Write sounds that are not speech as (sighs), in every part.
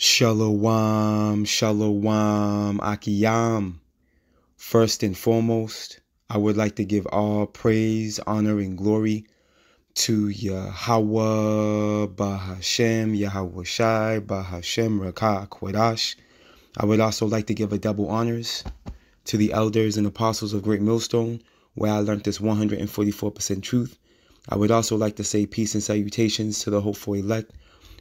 Shalom, shalom, akiyam. First and foremost, I would like to give all praise, honor, and glory to Yahweh, Bahashem, Yahweh Shai, Bahashem, Rakah, Kwadash. I would also like to give a double honors to the elders and apostles of Great Millstone, where I learned this 144% truth. I would also like to say peace and salutations to the hopeful elect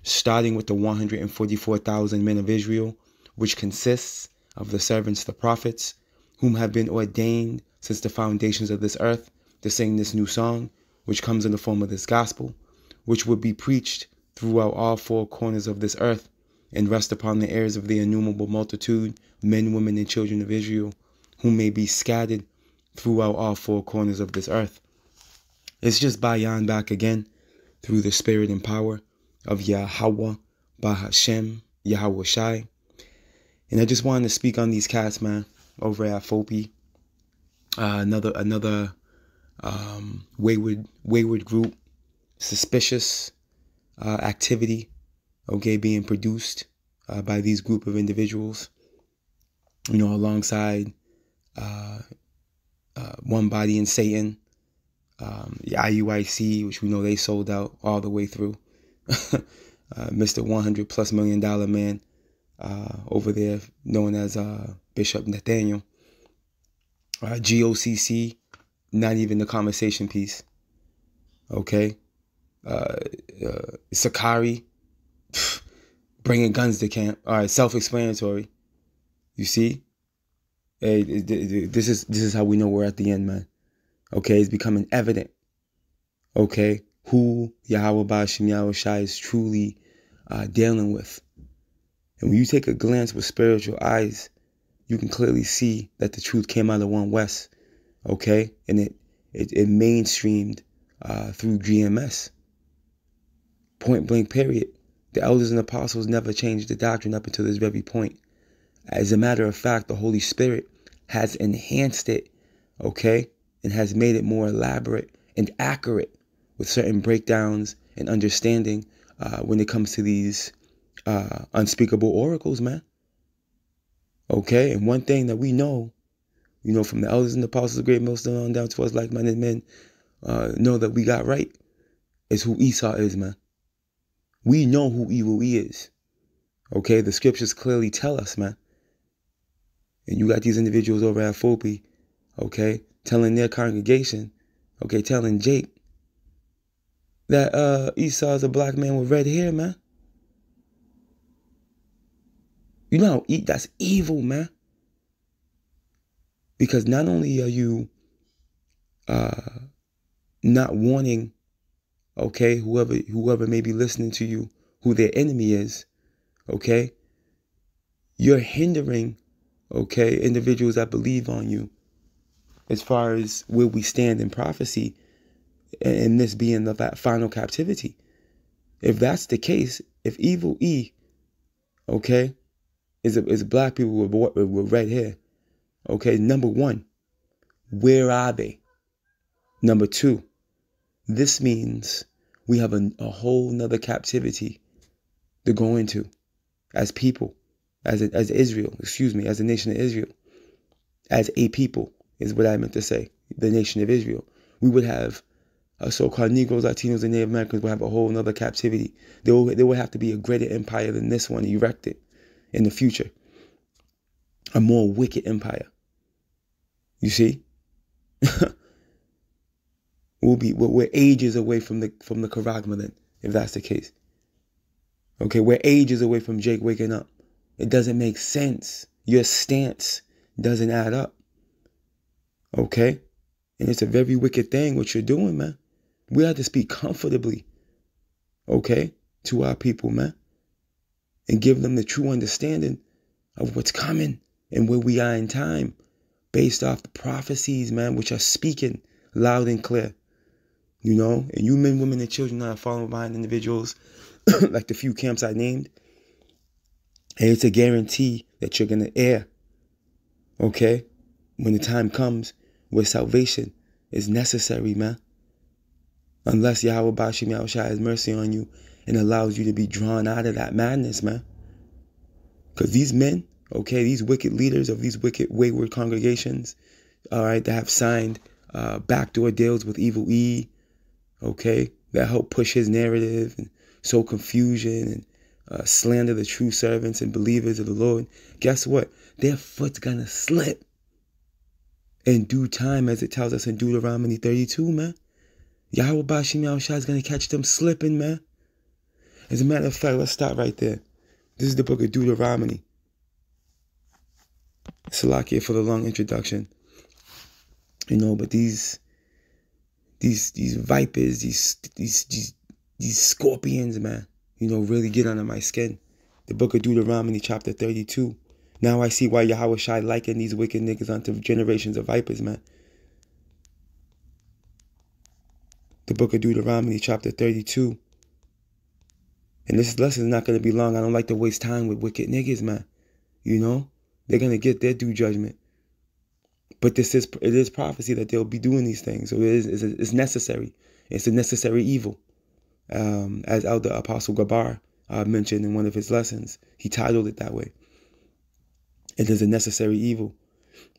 starting with the 144,000 men of Israel, which consists of the servants, the prophets, whom have been ordained since the foundations of this earth to sing this new song, which comes in the form of this gospel, which would be preached throughout all four corners of this earth and rest upon the ears of the innumerable multitude, men, women, and children of Israel, who may be scattered throughout all four corners of this earth. It's just Bayan back again through the spirit and power of Yahweh, Bahashem, Yahweh Shai. And I just wanted to speak on these cats, man, over at Fopi. Uh, another another um, wayward wayward group, suspicious uh, activity, okay, being produced uh, by these group of individuals. You know, alongside uh, uh, one body in Satan, um, the IUIC, which we know they sold out all the way through. (laughs) uh, Mr. 100 plus million dollar man uh, over there, known as uh, Bishop Nathaniel. Uh, GOCC, not even the conversation piece. Okay. Uh, uh, Sakari, (sighs) bringing guns to camp. All right, self-explanatory. You see, hey, this is this is how we know we're at the end, man. Okay, it's becoming evident. Okay, who Yahweh Bashim Yahweh Shai is truly uh, dealing with. And when you take a glance with spiritual eyes, you can clearly see that the truth came out of One West, okay? And it it, it mainstreamed uh, through GMS. Point blank, period. The elders and apostles never changed the doctrine up until this very point. As a matter of fact, the Holy Spirit has enhanced it, okay, and has made it more elaborate and accurate with certain breakdowns and understanding uh, when it comes to these uh, unspeakable oracles, man. Okay, and one thing that we know, you know, from the elders and the apostles of Great Millstone on down to us like-minded men, uh, know that we got right is who Esau is, man. We know who evil he is. Okay, the scriptures clearly tell us, man. And you got these individuals over at Fopi, okay, telling their congregation, okay, telling Jake that uh, Esau is a black man with red hair, man. You know, that's evil, man. Because not only are you uh, not warning, okay, whoever whoever may be listening to you, who their enemy is, okay, you're hindering, okay, individuals that believe on you as far as where we stand in prophecy and this being the final captivity. If that's the case, if evil E, okay, is is black people with, with red hair, okay, number one, where are they? Number two, this means we have a, a whole nother captivity to go into as people, as a, as Israel, excuse me, as a nation of Israel, as a people is what I meant to say. The nation of Israel, we would have uh, so-called Negroes, Latinos, and Native Americans will have a whole other captivity. There will, there will have to be a greater empire than this one erected in the future. A more wicked empire. You see? (laughs) we'll be we're ages away from the from the Charagma then, if that's the case. Okay, we're ages away from Jake waking up. It doesn't make sense. Your stance doesn't add up. Okay? And it's a very wicked thing what you're doing, man. We have to speak comfortably, okay, to our people, man, and give them the true understanding of what's coming and where we are in time based off the prophecies, man, which are speaking loud and clear. You know, and you men, women, and children that are following behind individuals (coughs) like the few camps I named. And it's a guarantee that you're going to err. Okay? When the time comes where salvation is necessary, man unless Yahweh Bashim Yahushua has mercy on you and allows you to be drawn out of that madness, man. Because these men, okay, these wicked leaders of these wicked, wayward congregations, all right, that have signed uh, backdoor deals with Evil E, okay, that help push his narrative and sow confusion and uh, slander the true servants and believers of the Lord. Guess what? Their foot's gonna slip in due time, as it tells us in Deuteronomy 32, man. Yahweh Bashim Yahushua is gonna catch them slipping, man. As a matter of fact, let's stop right there. This is the book of Deuteronomy. Salakia for the long introduction. You know, but these these these vipers, these these these these scorpions, man, you know, really get under my skin. The book of Deuteronomy, chapter 32. Now I see why Yahweh Shai liking these wicked niggas unto generations of vipers, man. The book of Deuteronomy, chapter 32. And this lesson is not going to be long. I don't like to waste time with wicked niggas, man. You know, they're going to get their due judgment. But this is it is prophecy that they'll be doing these things. So it is it's, necessary. It's a necessary evil. Um, as Elder Apostle Gabar uh, mentioned in one of his lessons, he titled it that way. It is a necessary evil,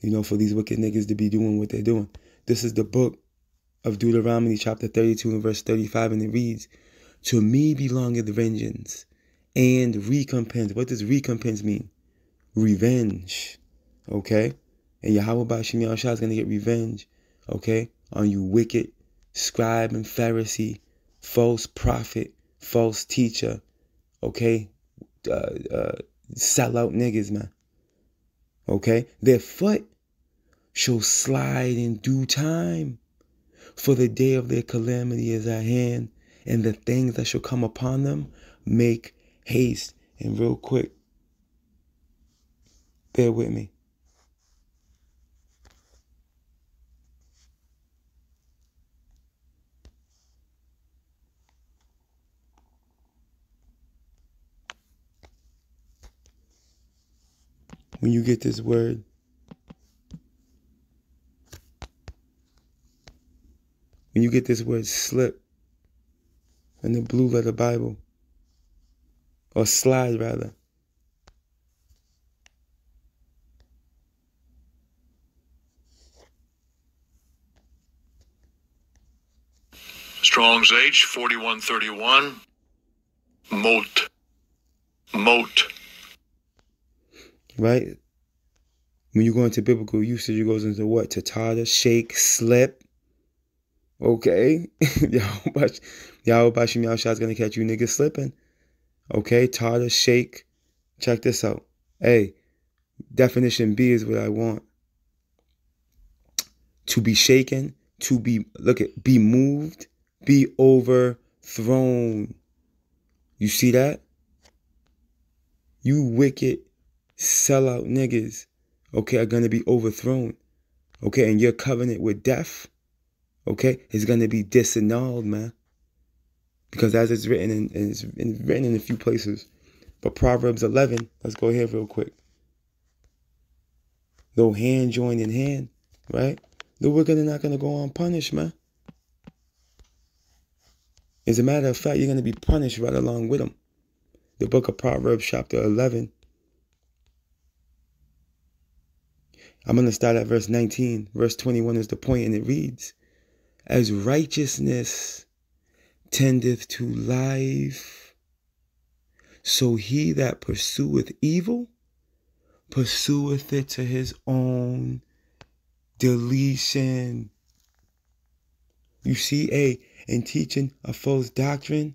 you know, for these wicked niggas to be doing what they're doing. This is the book of Deuteronomy, chapter 32 and verse 35, and it reads, To me belongeth vengeance and recompense. What does recompense mean? Revenge. Okay? And Yahweh Bashim Yahushua is going to get revenge, okay, on you wicked scribe and Pharisee, false prophet, false teacher, okay, uh, uh, sellout niggas, man. Okay, their foot shall slide in due time, for the day of their calamity is at hand, and the things that shall come upon them make haste. And real quick, bear with me. when you get this word. You get this word slip in the blue letter Bible, or slide rather. Strong's H 4131. Moat. Moat right? When you go into biblical usage, it goes into what? Tatata, shake, slip. Okay. Yahweh Bashim Yahushua is going to catch you niggas slipping. Okay. Tata, shake. Check this out. Hey, definition B is what I want. To be shaken, to be, look at, be moved, be overthrown. You see that? You wicked sellout niggas, okay, are gonna be overthrown. Okay, and your covenant with death, okay, is gonna be disannulled, man. Because as it's written in, it's written in a few places. But Proverbs 11, let's go here real quick. Though hand join in hand, right? The wicked are not gonna go unpunished, man. As a matter of fact, you're gonna be punished right along with them. The book of Proverbs, chapter 11, I'm going to start at verse 19. Verse 21 is the point, and it reads As righteousness tendeth to life, so he that pursueth evil pursueth it to his own deletion. You see, a in teaching a false doctrine,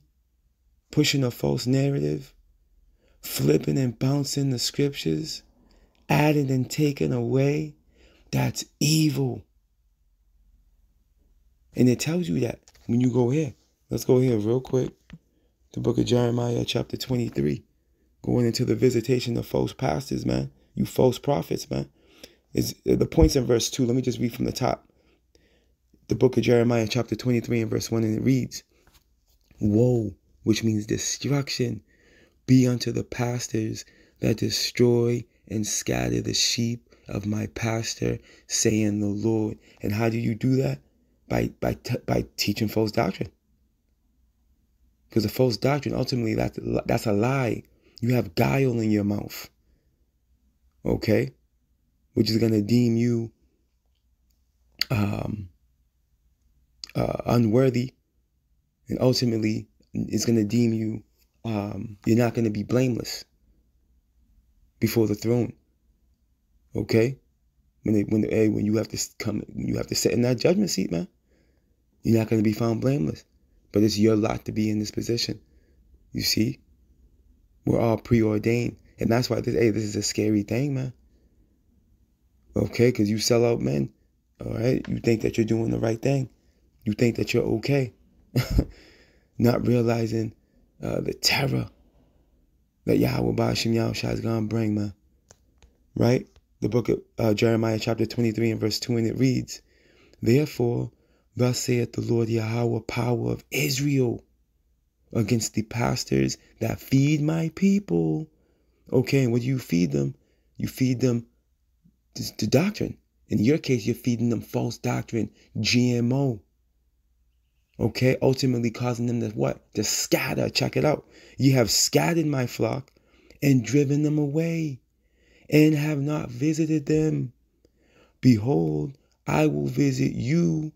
pushing a false narrative, flipping and bouncing the scriptures added and taken away, that's evil. And it tells you that when you go here. Let's go here real quick. The book of Jeremiah, chapter 23. Going into the visitation of false pastors, man. You false prophets, man. Is uh, the points in verse 2. Let me just read from the top. The book of Jeremiah, chapter 23, and verse 1, and it reads, Woe, which means destruction, be unto the pastors that destroy and scatter the sheep of my pastor, saying the Lord. And how do you do that? By by by teaching false doctrine. Because a false doctrine ultimately that's that's a lie. You have guile in your mouth. okay, which is going to deem you um, uh, unworthy, and ultimately is going to deem you um, you're not going to be blameless before the throne. Okay, when they, when they, hey, when you have to come, you have to sit in that judgment seat, man. You're not going to be found blameless, but it's your lot to be in this position. You see, we're all preordained, and that's why this. Hey, this is a scary thing, man. Okay, because you sell out men. All right, you think that you're doing the right thing. You think that you're okay, (laughs) not realizing uh, the terror that Yahweh Bashim Yahushua is going to bring, man. Right? The book of uh, Jeremiah, chapter 23, and verse 2, and it reads, Therefore, thus saith the Lord Yahweh, power of Israel, against the pastors that feed my people. Okay, and when you feed them, you feed them to doctrine. In your case, you're feeding them false doctrine, GMO. Okay, ultimately causing them to what? To scatter. Check it out. You have scattered my flock and driven them away, and have not visited them. Behold, I will visit you,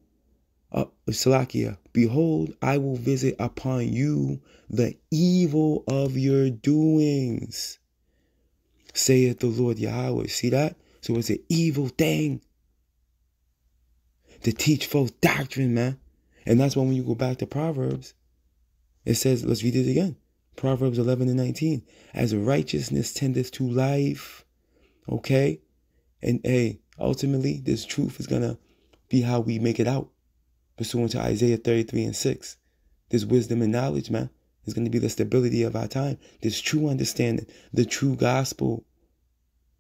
uh, Salakia. Behold, I will visit upon you the evil of your doings, saith the Lord Yahweh. See that? So it's an evil thing to teach false doctrine, man. And that's why when you go back to Proverbs, it says, let's read it again. Proverbs 11 and 19. As righteousness tendeth to life. Okay? And hey, ultimately, this truth is going to be how we make it out. Pursuant to Isaiah 33 and 6. This wisdom and knowledge, man, is going to be the stability of our time. This true understanding, the true gospel,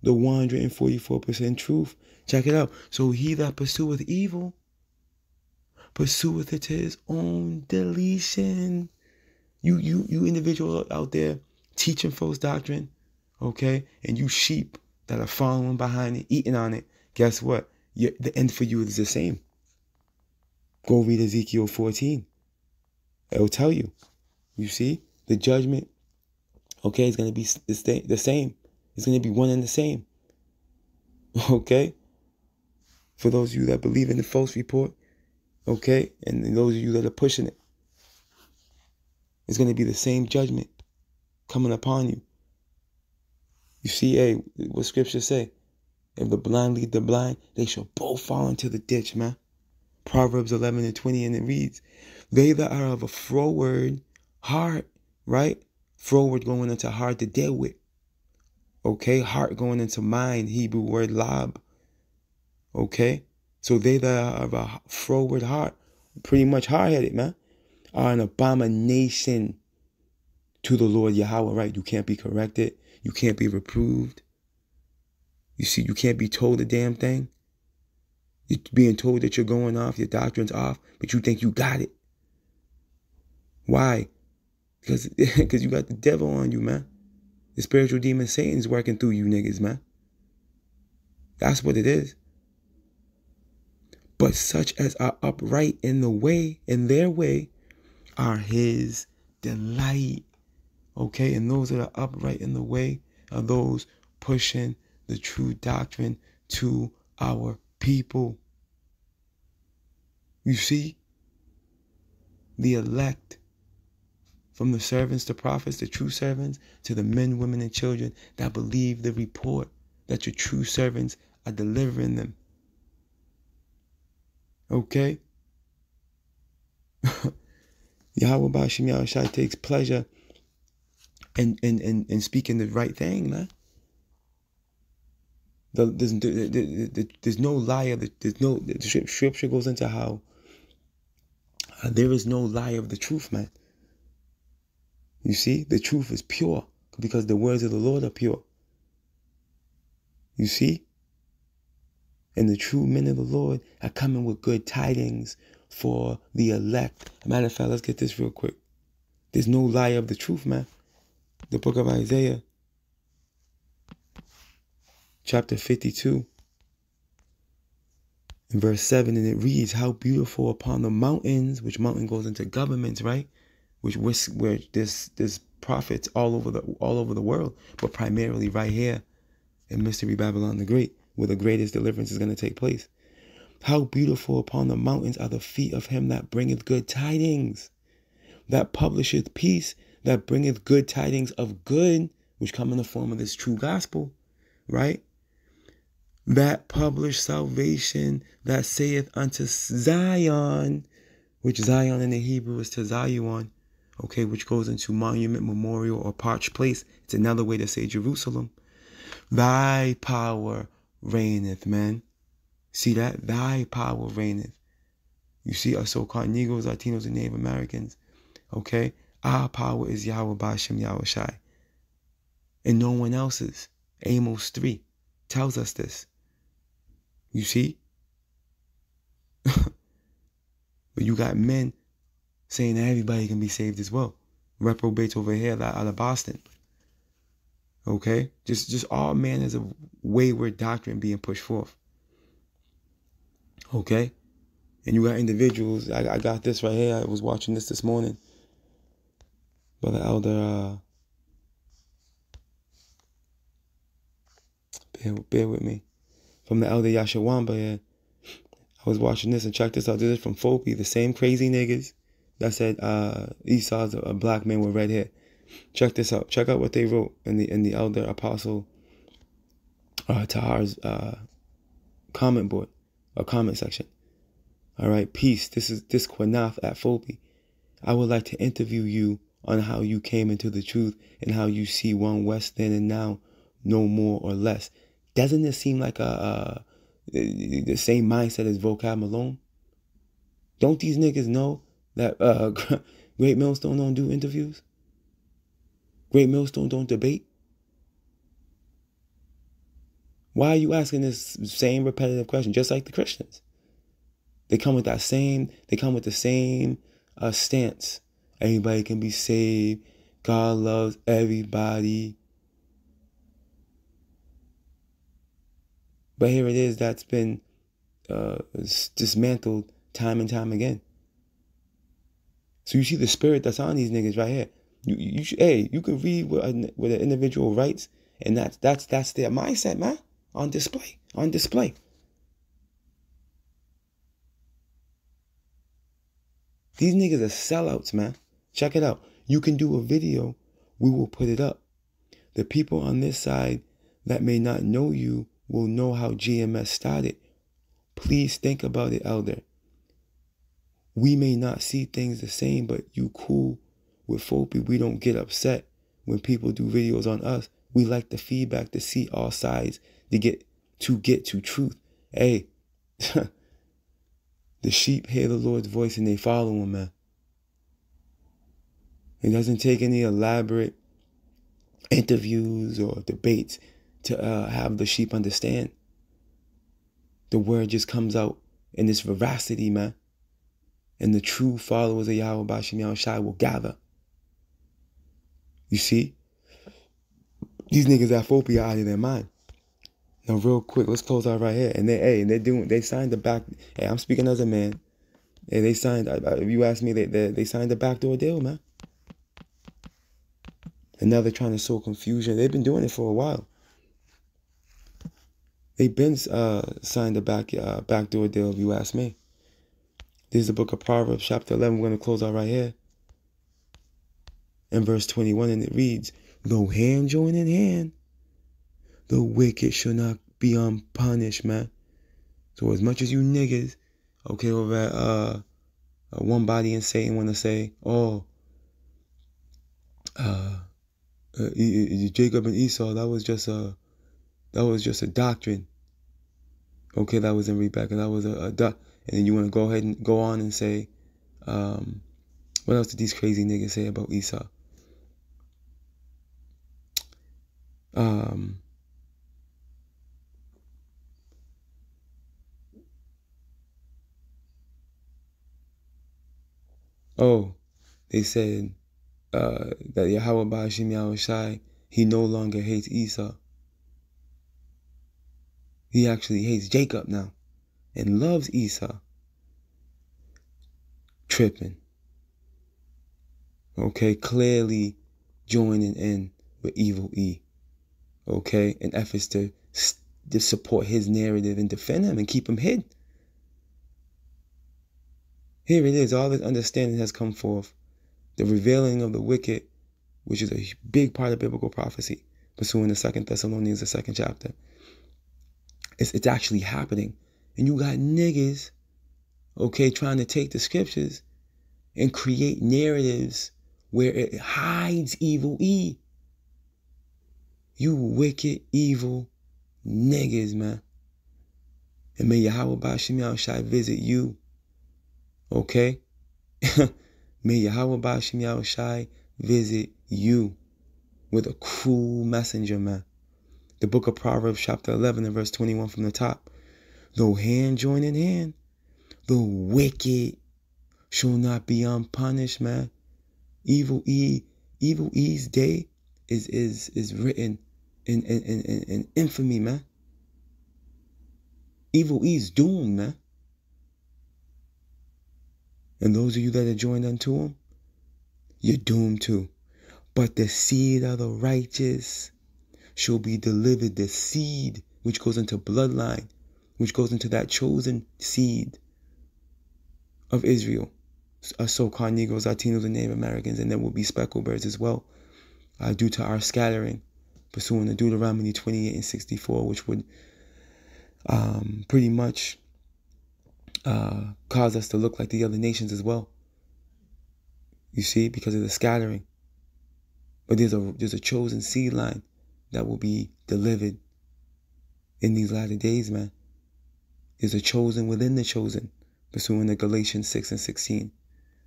the 144% truth. Check it out. So he that pursueth evil pursueth it to his own deletion. You you you individual out there teaching false doctrine, okay, and you sheep that are following behind it, eating on it. Guess what? the end for you is the same. Go read Ezekiel 14. It'll tell you. You see the judgment. Okay, it's gonna be the same. It's gonna be one and the same. (laughs) Okay. For those of you that believe in the false report, Okay? And those of you that are pushing it, it's going to be the same judgment coming upon you. You see, hey, what scripture say? If the blind lead the blind, they shall both fall into the ditch, man. Proverbs 11 and 20, and it reads, They that are of a froward heart, right? Froward going into hard to deal with. Okay? Heart going into mind, Hebrew word lab. Okay? So they that are of a froward heart, pretty much hard headed, man, are an abomination to the Lord Yahweh, right? You can't be corrected. You can't be reproved. You see, you can't be told a damn thing. You're being told that you're going off, your doctrine's off, but you think you got it. Why? Because (laughs) because you got the devil on you, man. The spiritual demon Satan's working through you niggas, man. That's what it is but such as are upright in the way, in their way, are his delight. Okay, and those that are upright in the way are those pushing the true doctrine to our people. You see, the elect, from the servants to prophets, the true servants, to the men, women, and children that believe the report that your true servants are delivering them Okay? (laughs) Yahweh Bashim Yahushai takes pleasure in, in, in, in speaking the right thing, man. The, there's, the, there's no lie of the, there's no, the scripture goes into how uh, there is no lie of the truth, man. You see, the truth is pure because the words of the Lord are pure. You see? and the true men of the Lord are coming with good tidings for the elect. matter of fact, let's get this real quick. There's no lie of the truth, man. The book of Isaiah, chapter 52, in verse 7, and it reads, How beautiful upon the mountains, which mountain goes into governments, right? Which where this this prophets all over the all over the world, but primarily right here in Mystery Babylon the Great, where the greatest deliverance is going to take place. How beautiful upon the mountains are the feet of him that bringeth good tidings, that publisheth peace, that bringeth good tidings of good, which come in the form of this true gospel, right? That publish salvation, that saith unto Zion, which Zion in the Hebrew is to Zion, okay, which goes into monument, memorial, or parched place. It's another way to say Jerusalem. Thy power reigneth, man. See that? Thy power reigneth. You see us so-called Negroes, Latinos, and Native Americans. Okay? Our power is Yahweh Bashem Yahweh Shai. And no one else's. Amos 3 tells us this. You see? (laughs) but you got men saying that everybody can be saved as well. Reprobates over here out of Boston. Okay? Just just all manners of wayward doctrine being pushed forth. Okay? And you got individuals. I, I got this right here. I was watching this this morning. Brother Elder, uh, bear, bear with me. From the Elder Yashawamba, yeah. I was watching this and check this out. This is from Fopi, the same crazy niggas that said uh, Esau's a, a black man with red hair. Check this out. Check out what they wrote in the in the Elder Apostle uh, Tahar's uh, comment board or comment section. All right, peace. This is this Quanath at Fopi. I would like to interview you on how you came into the truth and how you see one West then and now, no more or less. Doesn't it seem like a, the same mindset as Vocab Malone? Don't these niggas know that uh, (laughs) Great Millstone don't do interviews? Great Millstone don't debate? Why are you asking this same repetitive question, just like the Christians? They come with that same, they come with the same uh, stance. Everybody can be saved. God loves everybody. But here it is that's been uh, dismantled time and time again. So you see the spirit that's on these niggas right here. You, you hey, you can read what, a, what an individual writes, and that's that's that's their mindset, man, on display, on display. These niggas are sellouts, man. Check it out. You can do a video. We will put it up. The people on this side that may not know you will know how GMS started. Please think about it, Elder. We may not see things the same, but you cool with Fopi. We don't get upset when people do videos on us. We like the feedback to see all sides to get to get to truth. Hey, (laughs) the sheep hear the Lord's voice and they follow him, man. It doesn't take any elaborate interviews or debates to uh, have the sheep understand. The word just comes out in this veracity, man. And the true followers of Yahweh Yahweh Shai will gather. You see? These niggas Fopi are out of their mind. Now, real quick, let's close out right here. And they, hey, and they're doing, they signed the back. Hey, I'm speaking as a man. Hey, they signed. If you ask me, they they, they signed the backdoor deal, man. And now they're trying to sow confusion. They've been doing it for a while. They've been uh, signed a back uh, backdoor deal, if you ask me. This is the book of Proverbs, chapter 11. We're going to close out right here. In verse 21, and it reads, Though hand join in hand, the wicked shall not be unpunished, man. So as much as you niggas, okay, over at uh, uh one body and Satan want to say, oh, uh, uh, Jacob and Esau, that was just a, that was just a doctrine. Okay, that was in Rebecca. That was a, a. And then you want to go ahead and go on and say, um, what else did these crazy niggas say about Esau? Um, Oh, they said uh, that Yahweh Ba'ashim Shai, he no longer hates Esau. He actually hates Jacob now and loves Esau. Tripping. Okay, clearly joining in with evil E. okay, in efforts to, to support his narrative and defend him and keep him hid. Here it is, all this understanding has come forth. The revealing of the wicked, which is a big part of biblical prophecy, pursuing the second Thessalonians, the second chapter. It's, it's actually happening. And you got niggas, okay, trying to take the scriptures and create narratives where it hides evil E. You wicked, evil niggas, man. And may Yahweh Bashim Shai visit you. Okay? (laughs) may Yahweh Bashim Shai visit you with a cruel messenger, man. The book of Proverbs, chapter 11, and verse 21 from the top. Though hand join in hand, the wicked shall not be unpunished, man. Evil E, evil E's day is is is written in in, in, in infamy, man. Evil E's doomed, man. And those of you that are joined unto him, you're doomed too. But the seed of the righteous shall be delivered. The seed which goes into bloodline, which goes into that chosen seed of Israel. Us so-called Negroes, Latinos, and Native Americans, and there will be speckled birds as well, uh, due to our scattering, pursuing the Deuteronomy 28 and 64, which would um, pretty much uh, cause us to look like the other nations as well. You see, because of the scattering. But there's a there's a chosen seed line that will be delivered in these latter days, man. There's a chosen within the chosen, pursuing the Galatians 6 and 16.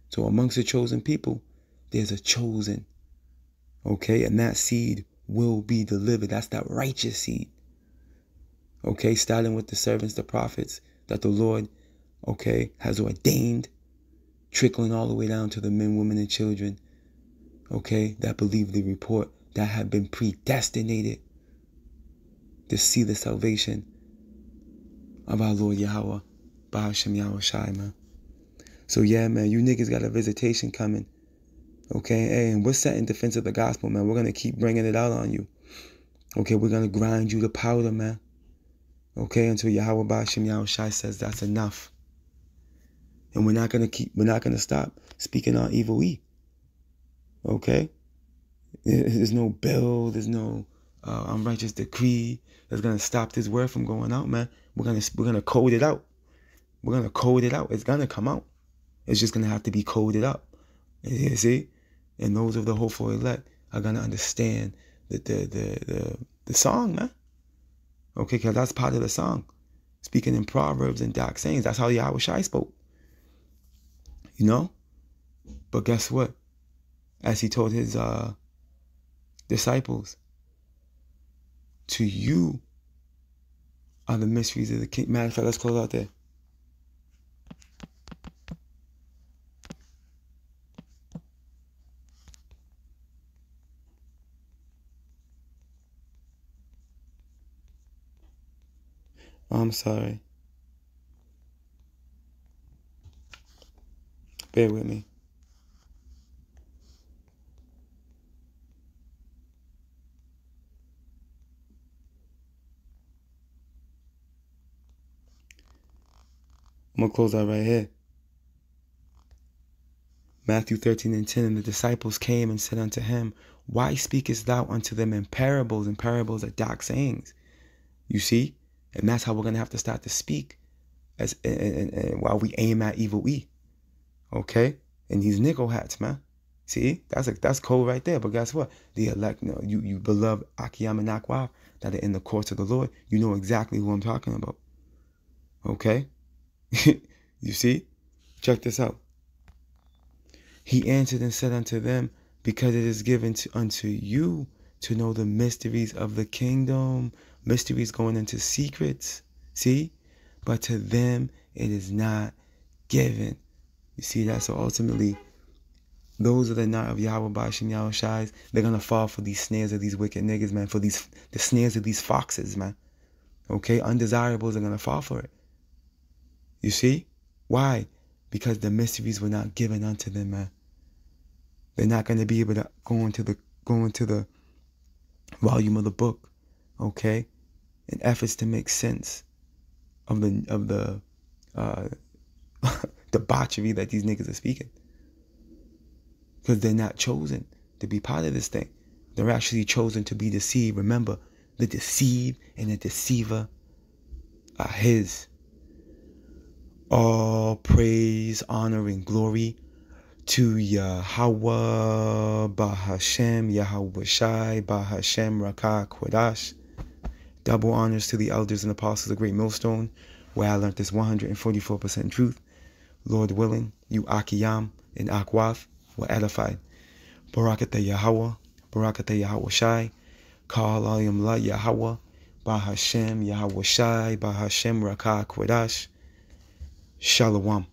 So amongst the chosen people, there's a chosen. Okay, and that seed will be delivered. That's that righteous seed. Okay, starting with the servants, the prophets that the Lord, okay, has ordained, trickling all the way down to the men, women, and children okay, that believe the report that have been predestinated to see the salvation of our Lord Yahweh, Bahashem Yahweh Shai, man. So yeah, man, you niggas got a visitation coming. Okay, hey, and we're setting defense of the gospel, man. We're gonna keep bringing it out on you. Okay, we're gonna grind you to powder, man. Okay, until Yahweh Bahashem Yahweh Shai says that's enough. And we're not gonna keep, we're not gonna stop speaking on evil E. Okay? There's no bill, there's no uh, unrighteous decree that's gonna stop this word from going out, man. We're gonna we're gonna code it out. We're gonna code it out. It's gonna come out. It's just gonna have to be coded up. You see? And those of the hopeful elect are gonna understand the the the the, the song, man. Okay, because that's part of the song. Speaking in Proverbs and dark sayings. That's how Yahweh Shai spoke. You know? But guess what? as he told his uh, disciples, to you are the mysteries of the king. Matter of fact, let's close out there. I'm sorry. Bear with me. I'm going to close out right here. Matthew 13 and 10 And the disciples came and said unto him, Why speakest thou unto them in parables? And parables are dark sayings. You see? And that's how we're going to have to start to speak as and, and, and while we aim at evil E. Okay? And these nickel hats, man. See? That's a, that's cold right there. But guess what? The elect, no, you, you beloved Akiyam and that are in the courts of the Lord, you know exactly who I'm talking about. Okay? (laughs) you see? Check this out. He answered and said unto them, Because it is given to, unto you to know the mysteries of the kingdom, mysteries going into secrets. See? But to them it is not given. You see that? So ultimately, those are not of Yahweh Bashim Yahweh Shais, they're gonna fall for these snares of these wicked niggas, man, for these the snares of these foxes, man. Okay? Undesirables are gonna fall for it. You see? Why? Because the mysteries were not given unto them, man. They're not going to be able to go into the go into the volume of the book okay, in efforts to make sense of the of the uh, (laughs) debauchery that these niggas are speaking. Because they're not chosen to be part of this thing. They're actually chosen to be deceived. Remember, the deceived and the deceiver are his. All praise, honor, and glory to Yahweh, Bahashem, Yahweh Shai, Bahashem, Rakah, Kodash. Double honors to the elders and apostles of Great Millstone, where I learned this 144% truth. Lord willing, you Akiyam and Akwaf were edified. Barakata Yahweh, Barakata Yahweh Shai, Kal Alim La Yahweh, Bahashem, Yahweh Shai, Bahashem, Rakah, Kodash. Shalom.